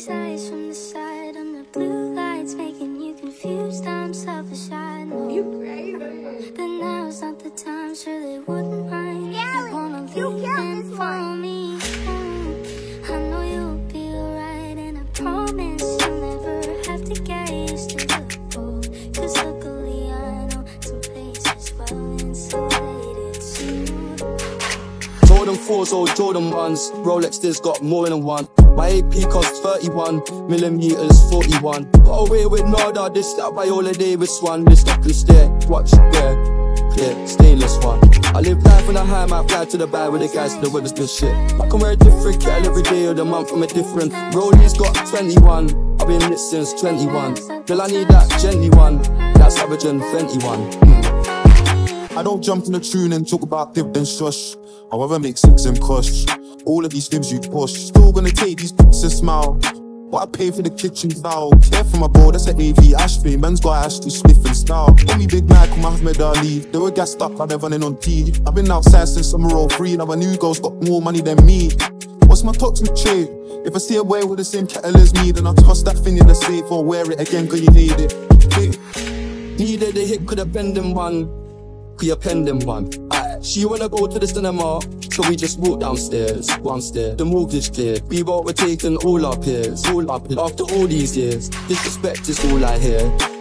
these eyes from the side and the blue lights making you confused. I'm selfish, I know. You crazy. But now's not the time, sure they wouldn't mind. Gary, you wanna you leave and follow one. me. I know you'll be alright, and I promise you'll never have to get used to the cold. Cause luckily I know some places well insulated soon. Jordan 4s or Jordan 1s. Rolex this got more than one. My AP costs 31 millimeters, 41. Got away with Nada, this that Viola Davis one. This stuff can stare, watch, yeah, clear, stainless one. I live life on a high, might fly to the bad with the guys the weather's good shit. I can wear a different kettle every day of the month from a different. Rollies got 21, I've been lit since 21. Girl, I need that gently one, that Savage and Fenty one. Mm. I don't jump in the tune and talk about dip then shush. However, make sense and cush. All of these things you push. Still gonna take these pics and smile. But I pay for the kitchen foul. Care for my bro, that's an AV Ashby. Man's got Ashley Smith and style. Call me Big Michael Muhammad Ali. They were gassed up, I've running on T. I've been outside since summer all free. Now a new girl's got more money than me. What's my toxic trait? If I see a boy with the same kettle as me, then I'll toss that thing in the safe or wear it again, cause you need it. Hey. Needed a hit, could have bend them one. Could you pen them one? She wanna go to the cinema, so we just walk downstairs, one stair. The mortgage cleared. We both were taking all our peers, all peers. After all these years, disrespect is all I hear.